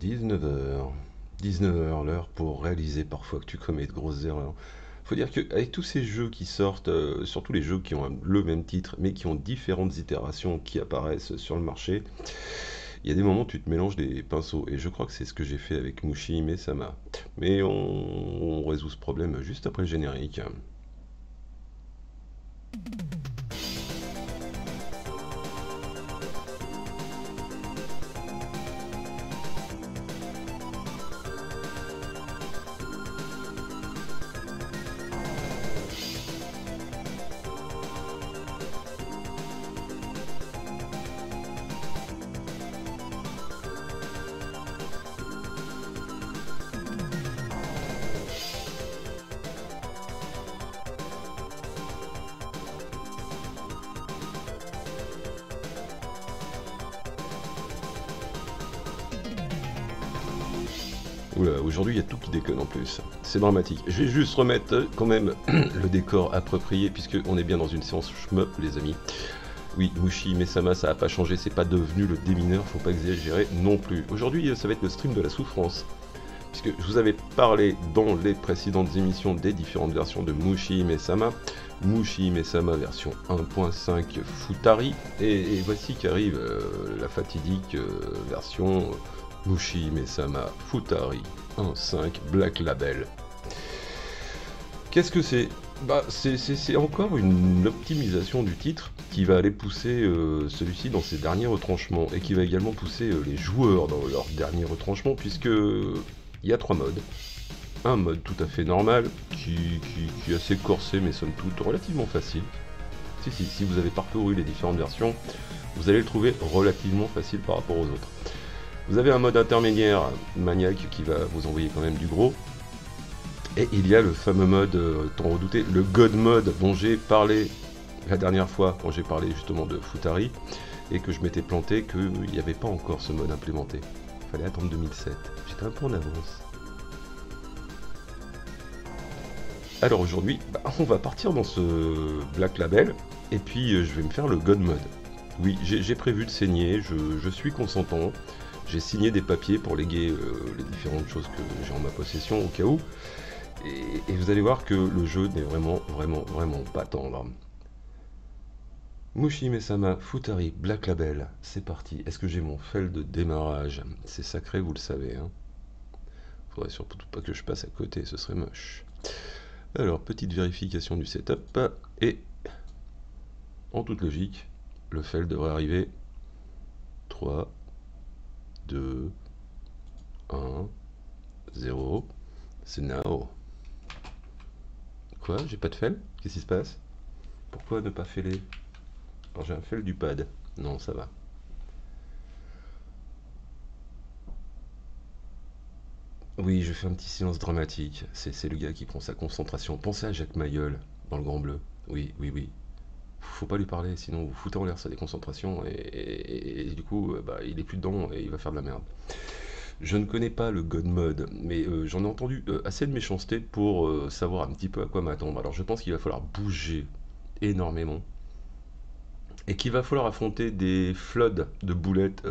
19h. 19h l'heure pour réaliser parfois que tu commets de grosses erreurs. Faut dire qu'avec tous ces jeux qui sortent, euh, surtout les jeux qui ont le même titre, mais qui ont différentes itérations qui apparaissent sur le marché, il y a des moments où tu te mélanges des pinceaux. Et je crois que c'est ce que j'ai fait avec Mushi mais Sama. Mais on, on résout ce problème juste après le générique. Aujourd'hui il y a tout qui déconne en plus. C'est dramatique. Je vais juste remettre euh, quand même le décor approprié, puisqu'on est bien dans une séance shmup, les amis. Oui, Mushi Mesama, ça n'a pas changé, c'est pas devenu le démineur, faut pas exagérer non plus. Aujourd'hui, ça va être le stream de la souffrance. Puisque je vous avais parlé dans les précédentes émissions des différentes versions de Mushi Mesama. Mushi Mesama version 1.5 Futari. Et, voici qu'arrive euh, la fatidique euh, version Mushi Mesama Futari 1.5 Black Label. Qu'est-ce que c'est? Bah, c'est encore une optimisation du titre qui va aller pousser euh, celui-ci dans ses derniers retranchements et qui va également pousser euh, les joueurs dans leurs derniers retranchements puisque il y a trois modes. Un mode tout à fait normal qui, est assez corsé mais somme toute relativement facile. Si vous avez parcouru les différentes versions, vous allez le trouver relativement facile par rapport aux autres. Vous avez un mode intermédiaire maniaque qui va vous envoyer quand même du gros. Et il y a le fameux mode euh, tant redouté, le God Mode dont j'ai parlé la dernière fois quand j'ai parlé justement de Futari et que je m'étais planté qu'il n'y avait pas encore ce mode implémenté. Il fallait attendre 2007. J'étais un peu en avance. Alors aujourd'hui, bah, on va partir dans ce Black Label et puis euh, je vais me faire le God Mode. Oui, j'ai prévu de saigner, je suis consentant j'ai signé des papiers pour léguer euh, les différentes choses que j'ai en ma possession au cas où. Et, vous allez voir que le jeu n'est vraiment, vraiment, vraiment pas tendre. Mushi Mesama Futari Black Label, c'est parti. Est-ce que j'ai mon fel de démarrage? C'est sacré, vous le savez. Hein Faudrait surtout pas que je passe à côté, ce serait moche. Alors, petite vérification du setup. Et, en toute logique, le fel devrait arriver 3, 2, 1, 0. C'est now. Quoi? J'ai pas de fel Qu'est-ce qui se passe? Pourquoi ne pas fêler? Alors j'ai un fel du pad. Non, ça va. Oui, je fais un petit silence dramatique. C'est le gars qui prend sa concentration. Pensez à Jacques Mayol dans le Grand Bleu. Oui, oui, oui faut pas lui parler, sinon vous foutez en l'air sa déconcentration et, et, du coup, euh, bah, il est plus dedans et il va faire de la merde. Je ne connais pas le God Mode, mais euh, j'en ai entendu euh, assez de méchanceté pour savoir un petit peu à quoi m'attendre. Alors je pense qu'il va falloir bouger énormément et qu'il va falloir affronter des floods de boulettes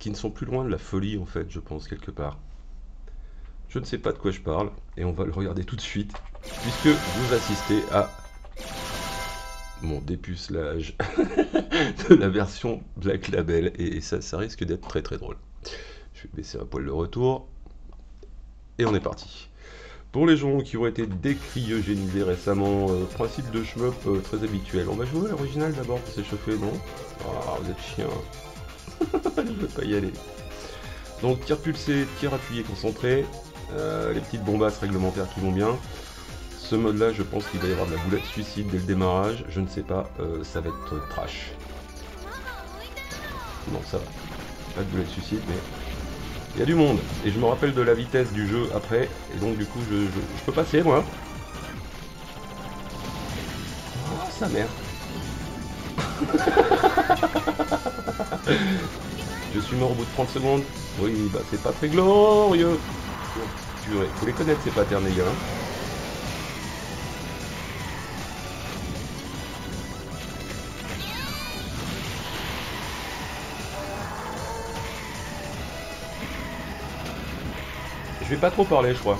qui ne sont plus loin de la folie en fait, je pense quelque part. Je ne sais pas de quoi je parle et on va le regarder tout de suite puisque vous assistez à mon dépucelage de la version Black Label et ça, ça risque d'être très très drôle. Je vais baisser un poil le retour et on est parti. Pour les gens qui ont été décryogénisés récemment, euh, principe de shmup euh, très habituel. On va jouer à l'original d'abord pour s'échauffer, non? Ah, vous êtes chien. Je veux pas y aller. Donc tir pulsé, tir appuyé concentré, les petites bombasses réglementaires qui vont bien. Ce mode là, je pense qu'il va y avoir de la boulette suicide dès le démarrage. Je ne sais pas, euh, ça va être trash. Non, ça va. Pas de boulette suicide, mais il y a du monde. Et je me rappelle de la vitesse du jeu après. Et donc, du coup, je, peux passer, moi. Oh, sa mère. je suis mort au bout de 30 secondes. Oui, bah c'est pas très glorieux. Purée, faut les connaître ces patterns les gars. Je vais pas trop parler je crois.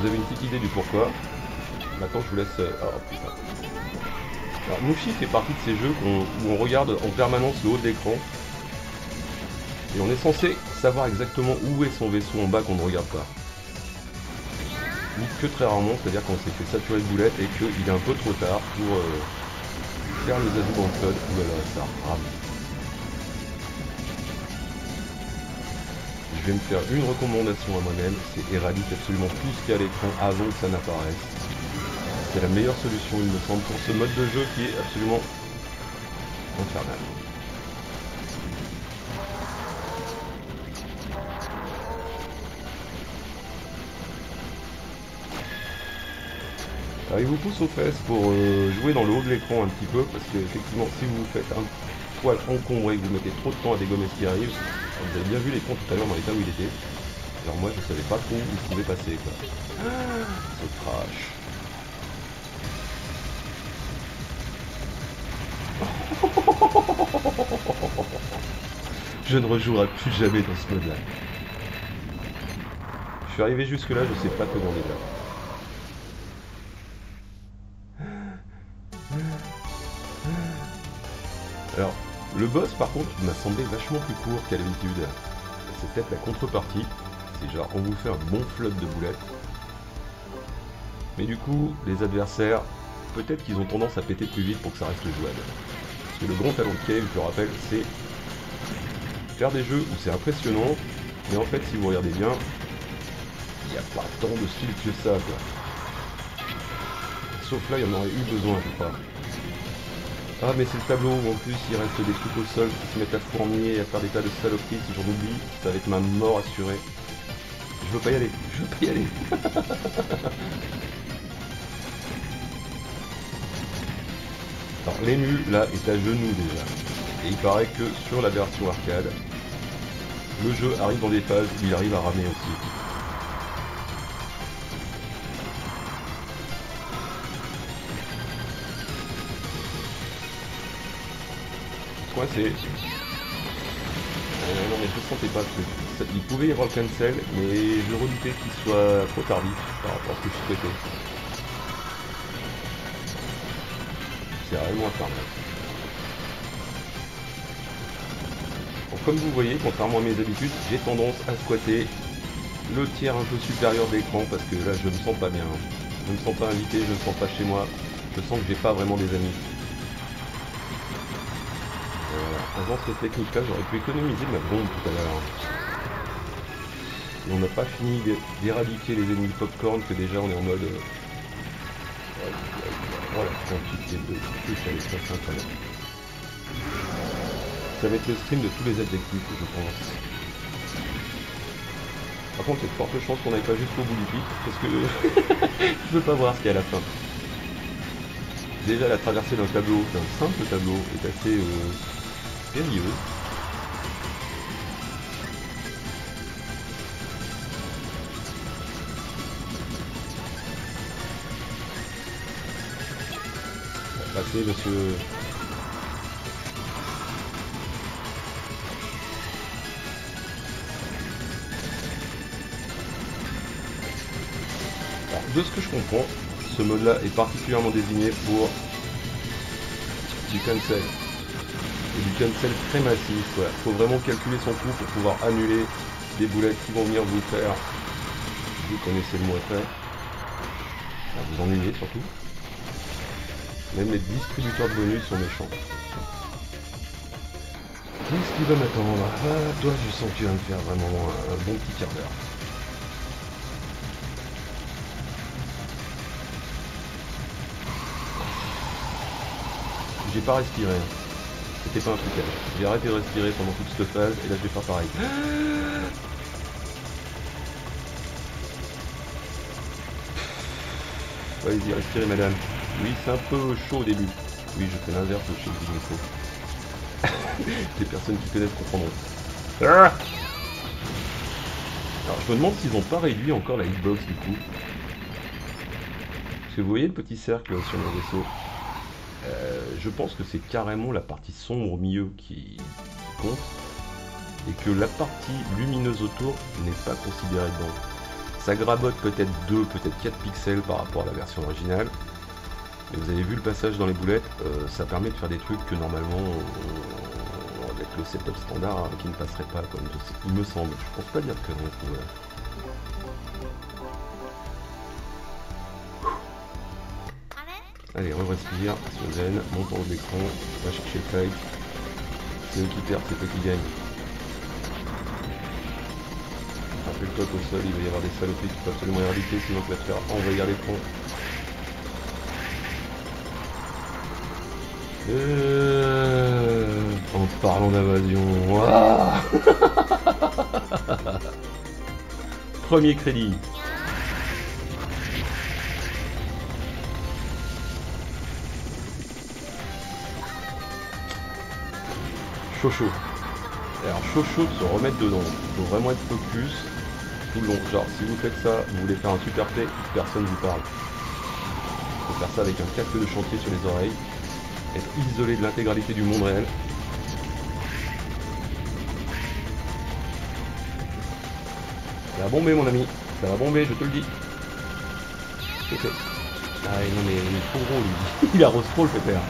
Vous avez une petite idée du pourquoi. Maintenant je vous laisse... Oh putain. Alors Mushi fait partie de ces jeux où on regarde en permanence le haut de l'écran. Et on est censé savoir exactement où est son vaisseau en bas qu'on ne regarde pas. Ou que très rarement, c'est-à-dire qu'on s'est fait saturer de boulettes et qu'il est un peu trop tard pour euh, faire les ajouts dans le code. Oulala, ça rame. Je vais me faire une recommandation à moi-même, c'est éradique absolument tout ce qu'il y a à l'écran avant que ça n'apparaisse. C'est la meilleure solution, il me semble, pour ce mode de jeu qui est absolument infernal. Il vous pousse aux fesses pour euh, jouer dans le haut de l'écran un petit peu, parce que effectivement, si vous vous faites un poil encombré, que vous mettez trop de temps à dégommer ce qui arrive, vous avez bien vu l'écran tout à l'heure dans l'état où il était. Alors moi, je savais pas trop où je pouvais passer, quoi. C'est trash. Je ne rejouerai plus jamais dans ce mode-là. Je suis arrivé jusque là, je sais pas comment déjà. Le boss par contre m'a semblé vachement plus court qu'à l'habitude. C'est peut-être la contrepartie, c'est genre on vous fait un bon flop de boulettes. Mais du coup, les adversaires, peut-être qu'ils ont tendance à péter plus vite pour que ça reste jouable. Parce que le grand talent de Cave, je le rappelle, c'est faire des jeux où c'est impressionnant, mais en fait si vous regardez bien, il n'y a pas tant de style que ça quoi. Sauf là, il y en aurait eu besoin, je crois. Ah mais c'est le tableau où en plus il reste des trucs au sol qui se mettent à fourmiller et à faire des tas de saloperies si j'en oublie, ça va être ma mort assurée. Je veux pas y aller, je veux pas y aller. Alors l'ému là est à genoux déjà. Et il paraît que sur la version arcade, le jeu arrive dans des phases où il arrive à ramer aussi. Euh, non mais je sentais pas que... Il pouvait y avoir cancel, mais je redoutais qu'il soit trop tardif par rapport à ce que je souhaitais. C'est réellement infernal. comme vous voyez, contrairement à mes habitudes, j'ai tendance à squatter le tiers un peu supérieur d'écran parce que là je me sens pas bien. Je ne me sens pas invité, je me sens pas chez moi, je sens que j'ai pas vraiment des amis. Avant cette technique-là, j'aurais pu économiser ma bombe tout à l'heure. On n'a pas fini d'éradiquer les ennemis popcorn que déjà on est en mode... Euh, voilà, quantité de trucs avec ça. Ça va être le stream de tous les adjectifs, je pense. Par contre, il y a de fortes chances qu'on n'aille pas jusqu'au bout du pic, parce que je veux pas voir ce qu'il y a à la fin. Déjà, la traversée d'un tableau, d'un simple tableau, est assez... Euh, périlleux. Passez, monsieur. de ce que je comprends, ce mode-là est particulièrement désigné pour du cancel et du cancel très massif. Il faut vraiment calculer son coût pour pouvoir annuler des boulettes qui vont venir vous faire. Vous connaissez le mot après. vous ennuyer surtout. Même les distributeurs de bonus sont méchants. Qu'est-ce qui va m'attendre? Ah, toi, je sens que tu vas me faire vraiment un, bon petit quart d'heure. J'ai pas respiré. C'était pas un truc J'ai arrêté de respirer pendant toute cette phase et là je vais faire pareil. Allez-y, respirez madame. Oui, c'est un peu chaud au début. Oui, je fais l'inverse de chez le Les personnes qui connaissent comprendront. Ah Alors je me demande s'ils n'ont pas réduit encore la hitbox du coup. Parce que vous voyez le petit cercle sur le vaisseau euh, je pense que c'est carrément la partie sombre au milieu qui, compte. et que la partie lumineuse autour n'est pas considérée dedans. Ça grabote peut-être 2, peut-être 4 pixels par rapport à la version originale. Mais vous avez vu le passage dans les boulettes, euh, ça permet de faire des trucs que normalement, avec le setup standard, qui ne passerait pas, comme il me semble. Je pense pas dire que non, Allez, re-respire, sur zen, monte en haut de l'écran, va chercher le fight. C'est eux qui perdent, c'est eux qui gagnent. Rappelle-toi qu'au sol, il va y avoir des saloperies qui peuvent absolument éradiquer, sinon tu vas faire envahir l'écran. Euh... En parlant d'invasion. Premier crédit. Chaud Alors chaud de se remettre dedans. Il faut vraiment être focus tout le long. Genre si vous faites ça, vous voulez faire un super play, personne vous parle. Il faut faire ça avec un casque de chantier sur les oreilles. Être isolé de l'intégralité du monde réel. Ça va bomber mon ami. Ça va bomber, je te le dis. Ah non mais il est trop gros lui. il arrose trop le pépère.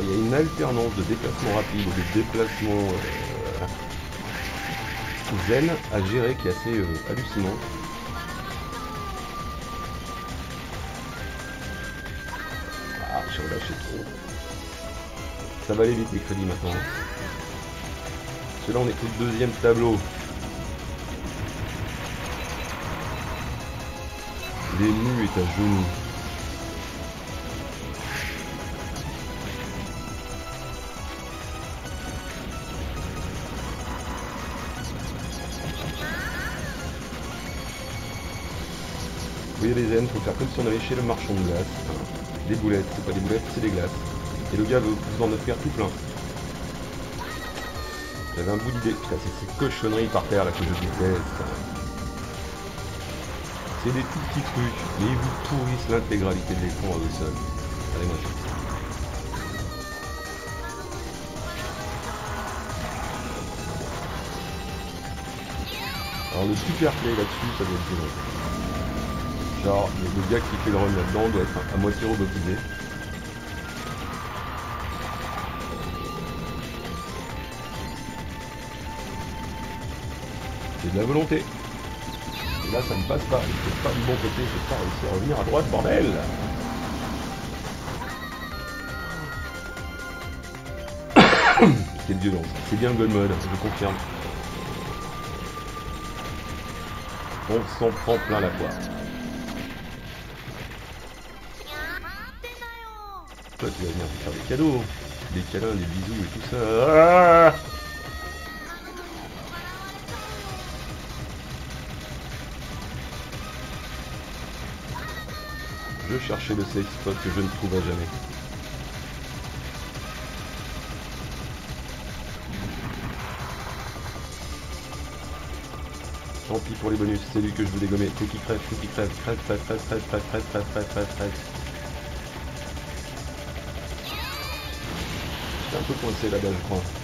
Il y a une alternance de déplacement rapide et de déplacement euh, zen à gérer qui est assez euh, hallucinant. Ah, j'ai relâché trop. Ça va aller vite les crédits maintenant. Parce là on est au deuxième tableau. L'ému est à genoux. Les zen, faut faire comme si on allait chez le marchand de glace. Des boulettes, c'est pas des boulettes, c'est des glaces. Et le gars veut vous en offrir tout plein. J'avais un bout d'idée. Putain, c'est ces cochonneries par terre là que je déteste. C'est des tout petits trucs, mais ils vous pourrissent l'intégralité de l'écran à eux seuls. Allez, moi je Alors le super play là-dessus, ça doit être violent. Genre, le gars qui fait le run là-dedans doit être à moitié robotisé. C'est de la volonté. Et là, ça ne passe pas. Je pas du bon côté, je vais pas réussir à revenir à droite, bordel Quelle violence. C'est bien le god mode, je confirme. On s'en prend plein la poire. Toi, tu vas venir faire des cadeaux. Des câlins, des bisous et tout ça. je cherchais le safe spot que je ne trouverai jamais. Tant pis pour les bonus, c'est lui que je voulais gommer. Tout qui crève, tout qui crève, crève, crève, crève, crève, crève, crève, crève, crève, crève, crève. Coincé là-bas, je.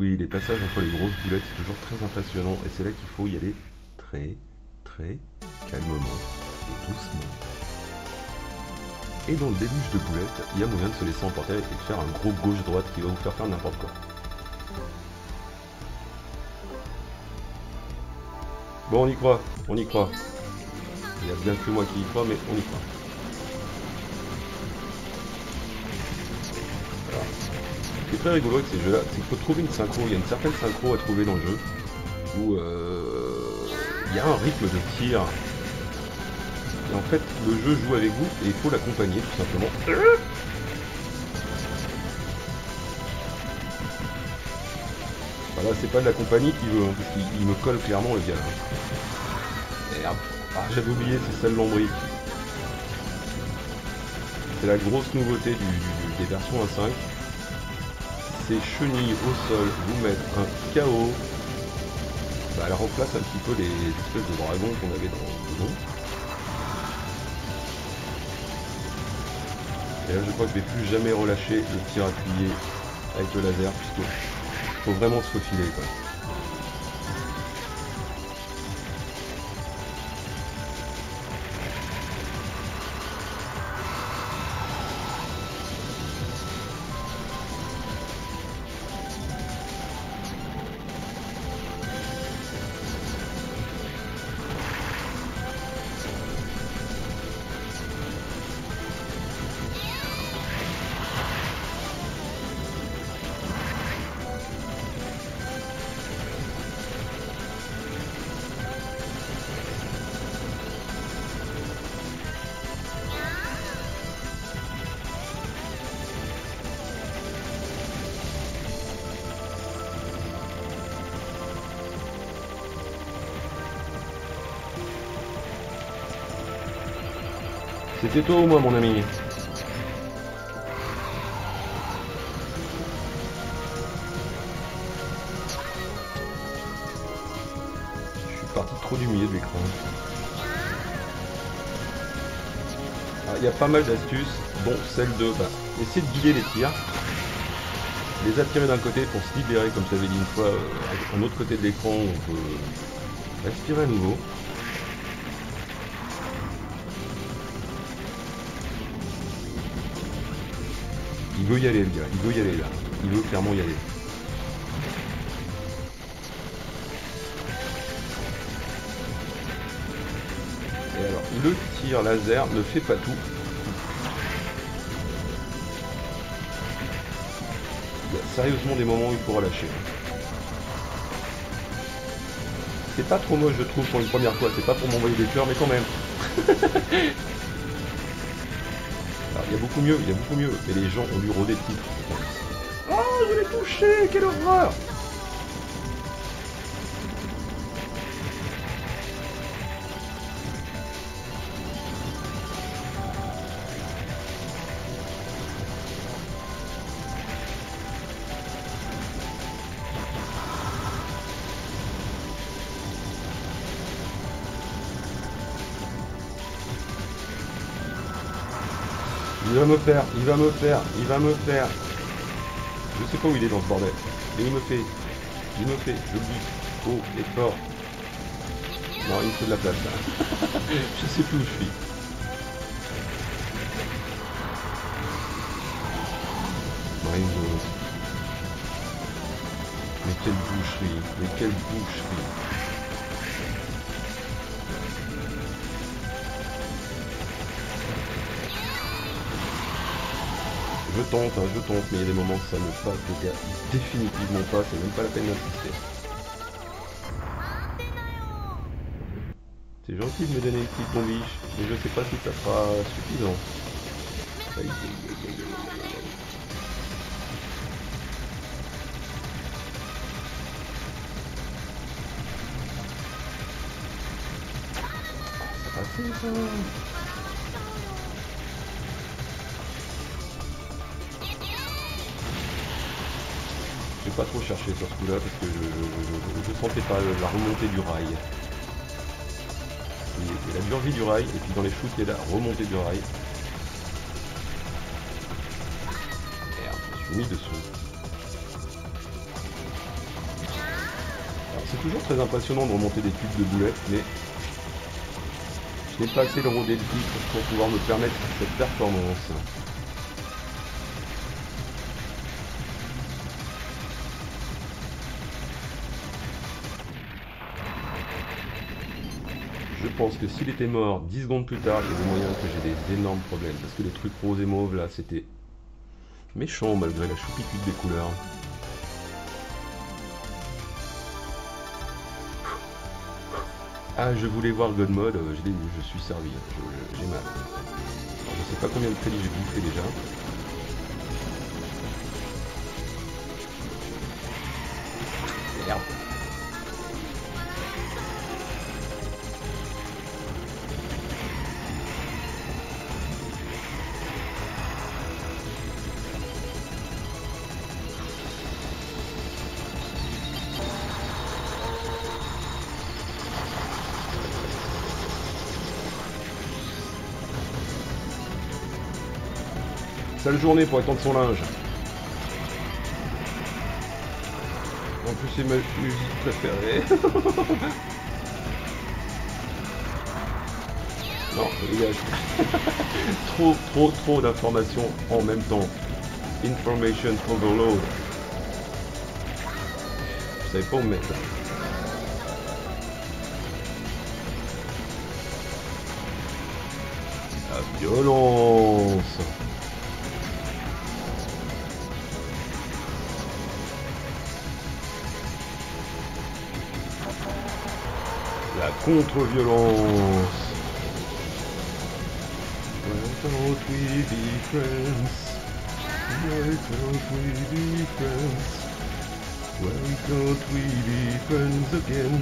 Oui, les passages entre les grosses boulettes, c'est toujours très impressionnant et c'est là qu'il faut y aller très, très calmement et doucement. Et dans le déluge de boulettes, il y a moyen de se laisser emporter et de faire un gros gauche-droite qui va vous faire faire n'importe quoi. Bon, on y croit, on y croit. Il y a bien que moi qui y crois, mais on y croit. Ce qui est très rigolo avec ces jeux-là, c'est qu'il faut trouver une synchro. Il y a une certaine synchro à trouver dans le jeu où euh, il y a un rythme de tir et en fait, le jeu joue avec vous et il faut l'accompagner tout simplement. Voilà, c'est pas de la compagnie qui veut, parce qu'il me colle clairement le gars. Merde. Ah, j'avais oublié, c'est celle lombrique. C'est la grosse nouveauté des versions 1.5. Ces chenilles au sol vous mettent un chaos. Bah, elle remplace un petit peu les espèces de dragons qu'on avait dans le Et là je crois que je vais plus jamais relâcher le tir appuyé avec le laser puisque faut vraiment se faufiler quoi. C'était toi ou moi, mon ami Je suis parti trop du milieu de l'écran. Ah, il y a pas mal d'astuces, dont celle de bah, essayer de guider les tirs, les attirer d'un côté pour se libérer, comme je l'avais dit une fois, euh, un autre côté de l'écran, on peut aspirer à nouveau. Veut y aller le il veut y aller là. Il veut clairement y aller. Et alors, le tir laser ne fait pas tout. Il y a sérieusement des moments où il faut relâcher. C'est pas trop moche je trouve pour une première fois, c'est pas pour m'envoyer des cœurs mais quand même. il y a beaucoup mieux, il y a beaucoup mieux. Mais les gens ont dû rôder le titre. Oh, je l'ai touché, quelle horreur va me faire, il va me faire, il va me faire. Je sais pas où il est dans ce bordel. Mais il me fait. Il me fait. Je dis haut et fort. Non, il me fait de la place là. je sais plus où je suis. Mais quelle boucherie. Mais quelle boucherie. Tente, hein, je tente, mais il y a des moments que ça ne passe définitivement pas, c'est même pas la peine d'insister. C'est gentil de me donner une petite bombiche, mais je sais pas si ça sera suffisant. Pas trop cherché sur ce coup-là parce que je, sentais pas la remontée du rail. Il la durée du rail et puis dans les shoots il y a la remontée du rail. Merde, je suis mis dessous. C'est toujours très impressionnant de remonter des tubes de boulettes, mais je n'ai pas assez le rodé le titre pour pouvoir me permettre cette performance. Pense que s'il était mort 10 secondes plus tard, il y avait moyen que j'ai des énormes problèmes. Parce que les trucs roses et mauves là, c'était méchant malgré la choupitude des couleurs. Ah, je voulais voir God Mode, euh, je je suis servi, j'ai mal. Alors, je sais pas combien de crédits j'ai bouffé déjà. Sale journée pour étendre son linge. En plus, c'est ma musique préférée. non, dégage. trop, trop, trop d'informations en même temps. Information overload. Je savais pas où mettre. La violence. La contre-violence. Why don't we be friends? Why don't we be friends? Why don't we be friends again?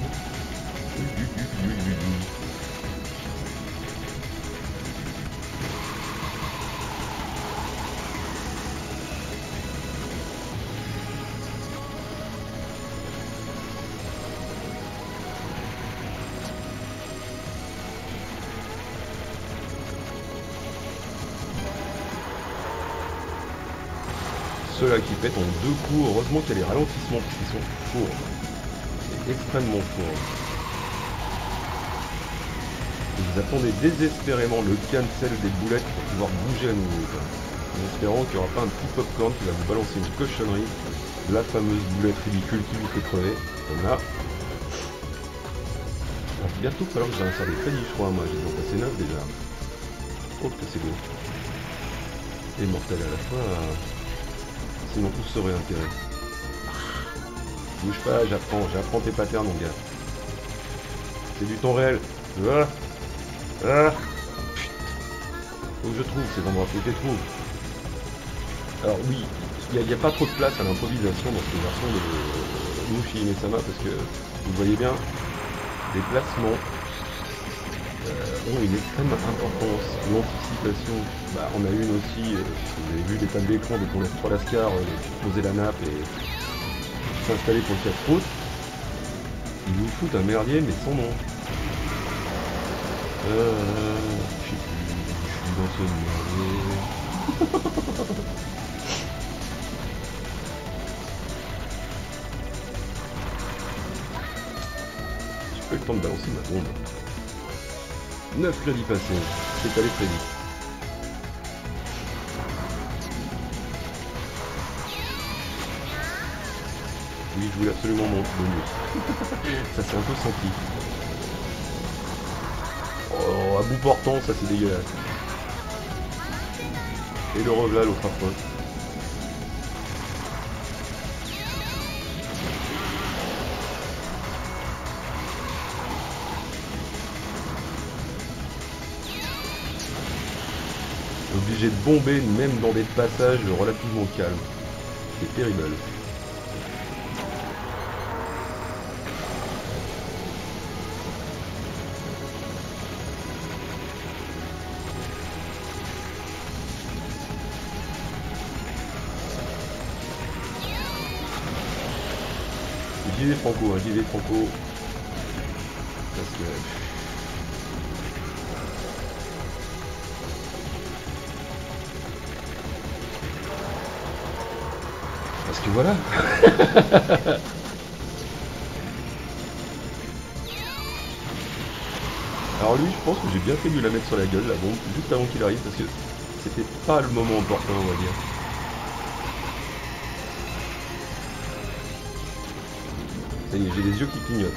Pètent en deux coups, heureusement qu'il y a les ralentissements parce sont fourts. Et extrêmement fourts. Et vous attendez désespérément le cancel des boulettes pour pouvoir bouger à nouveau. En espérant qu'il n'y aura pas un petit popcorn qui va vous balancer une cochonnerie. La fameuse boulette ridicule qui vous fait crever. On a. Il va bientôt falloir que j'insère des crédits, je crois. Moi, j'ai déjà passé 9 déjà. Oh, que c'est beau. Et mortel à la fois. Euh, Sinon tout serait intérêt. Bouge pas, j'apprends, j'apprends tes patterns mon gars. C'est du temps réel. Ah ah Faut que je trouve ces endroits, faut que je les trouve. Alors oui, il n'y a, pas trop de place à l'improvisation dans cette version de Mushi Inesama parce que vous voyez bien, les placements euh, ont une extrême importance. L'anticipation, bah, on a une aussi, euh, vous avez vu des tables d'écran dès qu'on laisse trois lascars euh, poser la nappe et s'installer pour le casse-croûte. Ils nous foutent un merdier mais sans nom. Euh, je je suis dans ce merdier. Pas eu le temps de balancer ma bombe. 9 crédits passés, c'est allé très vite. Oui, je voulais absolument mon bonus. ça s'est un peu senti. Oh, à bout portant, ça c'est dégueulasse. Et le revelà l'autre approche. Obligé de bomber même dans des passages relativement calmes. C'est terrible. J'y vais franco, hein, j'y vais franco. Parce que... voilà. Alors lui, je pense que j'ai bien fait de lui la mettre sur la gueule, la bombe, juste avant qu'il arrive, parce que c'était pas le moment opportun, on va dire. Ça y est, j'ai les yeux qui clignotent.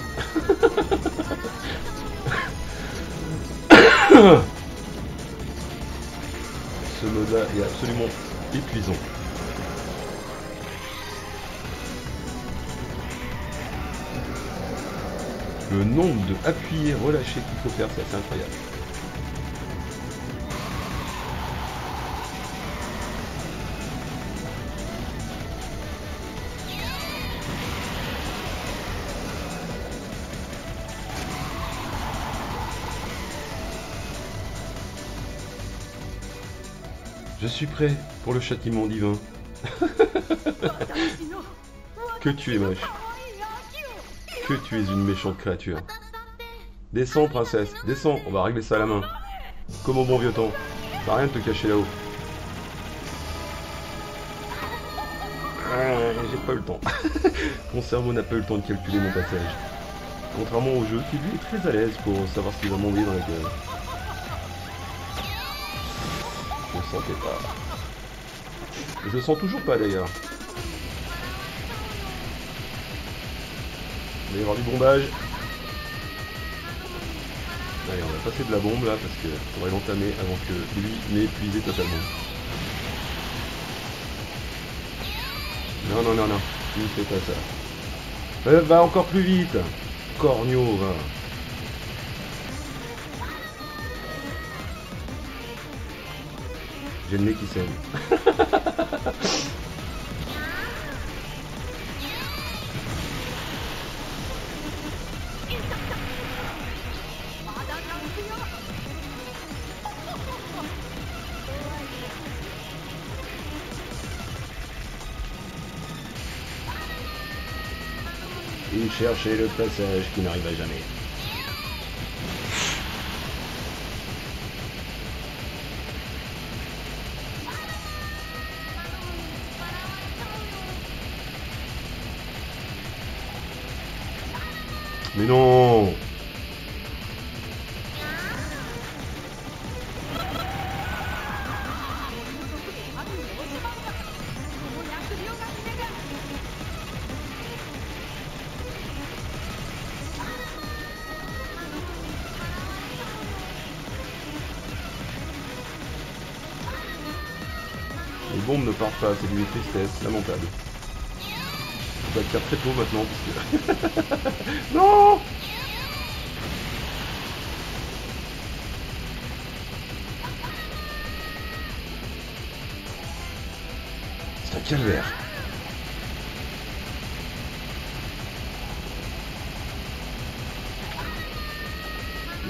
Ce mode-là est absolument épuisant. Le nombre de appuyer, relâcher qu'il faut faire, c'est assez incroyable. Je suis prêt pour le châtiment divin. que tu es moche tu es une méchante créature. Descends, princesse, descends, on va régler ça à la main. Comme au bon vieux temps, t'as rien de te cacher là-haut. Euh, j'ai pas eu le temps. mon cerveau n'a pas eu le temps de calculer mon passage. Contrairement au jeu qui lui est très à l'aise pour savoir ce qu'il va m'envoyer dans la gueule. Je le sentais pas. Je le sens toujours pas d'ailleurs. Il va y avoir du bombage. Allez, on va passer de la bombe là parce que faudrait l'entamer avant que lui m'ait épuisé totalement. Non, non, non, non. Il ne fait pas ça. Euh, va encore plus vite. Cornio. J'ai le nez qui saigne. Il cherchait le passage qui n'arriva jamais. Mais non Ne partent pas, c'est du tristesse, lamentable. On va faire très tôt maintenant parce que... non C'est un calvaire.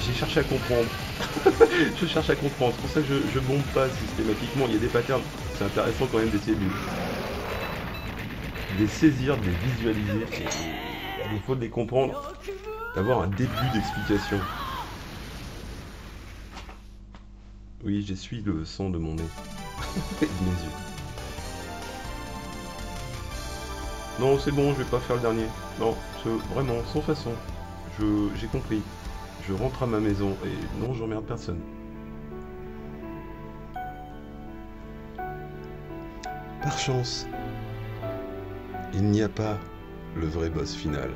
J'ai cherché à comprendre. je cherche à comprendre. C'est pour ça que je, je bombe pas systématiquement. Il y a des patterns. C'est intéressant quand même d'essayer de, les saisir, de les visualiser. Il faut de les comprendre. D'avoir un début d'explication. Oui, j'essuie le sang de mon nez. de mes yeux. Non, c'est bon, je vais pas faire le dernier. Non, vraiment, sans façon. J'ai compris. Je rentre à ma maison et non, je j'emmerde personne. Par chance, il n'y a pas le vrai boss final,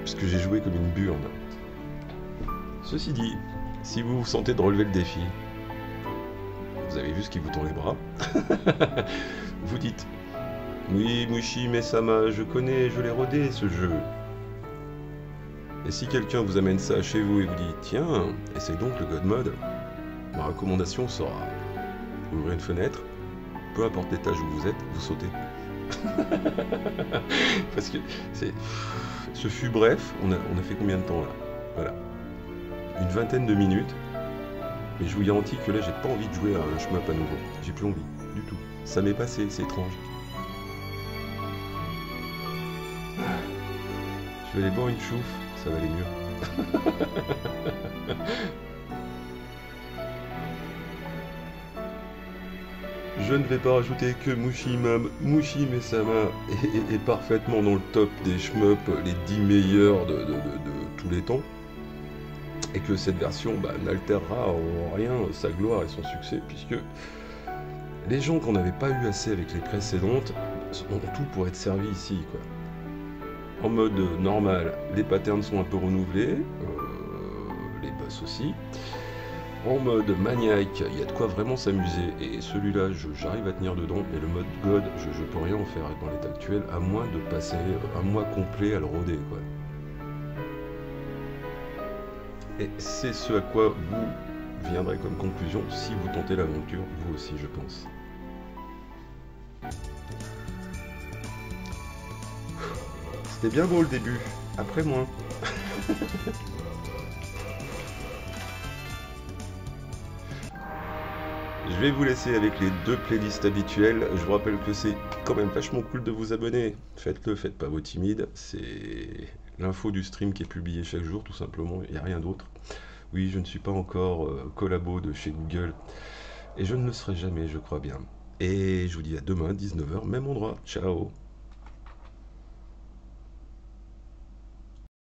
puisque j'ai joué comme une burne. Ceci dit, si vous vous sentez de relever le défi, vous avez vu ce qui vous tend les bras, vous dites Oui, Mushi Mesama, je connais, je l'ai rodé ce jeu. Et si quelqu'un vous amène ça chez vous et vous dit tiens, essaye donc le God Mode, ma recommandation sera ouvrir une fenêtre, peu importe l'étage où vous êtes, vous sautez. Parce que c'est. Ce fut bref, on a, on a fait combien de temps là? Voilà. Une vingtaine de minutes. Mais je vous garantis que là j'ai pas envie de jouer à un shmup à nouveau. J'ai plus envie, du tout. Ça m'est passé, c'est étrange. Je vais aller boire une chouffe ça va aller mieux. Je ne vais pas rajouter que Mushimam, Mushi Mesama est, parfaitement dans le top des shmups, les 10 meilleurs de, tous les temps. Et que cette version bah, n'altérera en rien sa gloire et son succès, puisque les gens qu'on n'avait pas eu assez avec les précédentes ont tout pour être servis ici. Quoi. En mode normal, les patterns sont un peu renouvelés, euh, les boss aussi. En mode maniaque, il y a de quoi vraiment s'amuser, et celui-là, j'arrive à tenir dedans, et le mode God, je, ne peux rien en faire dans l'état actuel, à moins de passer un mois complet à le roder, quoi. Et c'est ce à quoi vous viendrez comme conclusion si vous tentez l'aventure, vous aussi, je pense. C'était bien beau le début, après moins. Je vais vous laisser avec les deux playlists habituelles. Je vous rappelle que c'est quand même vachement cool de vous abonner. Faites-le, faites pas vos timides. C'est l'info du stream qui est publié chaque jour, tout simplement. Il n'y a rien d'autre. Oui, je ne suis pas encore euh, collabo de chez Google. Et je ne le serai jamais, je crois bien. Et je vous dis à demain, 19h, même endroit. Ciao